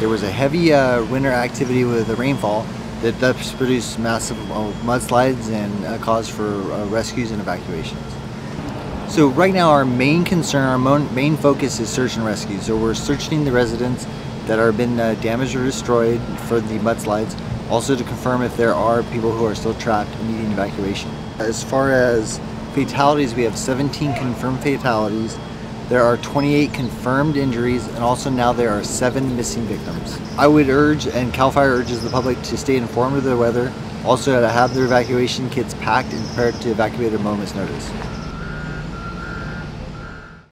There was a heavy uh, winter activity with the rainfall that thus produced massive uh, mudslides and uh, for uh, rescues and evacuations. So right now our main concern, our main focus is search and rescue. So we're searching the residents that have been uh, damaged or destroyed for the mudslides, also to confirm if there are people who are still trapped and needing evacuation. As far as fatalities, we have 17 confirmed fatalities. There are 28 confirmed injuries and also now there are seven missing victims. I would urge and CAL FIRE urges the public to stay informed of the weather, also to have their evacuation kits packed and prepared to evacuate at a moment's notice.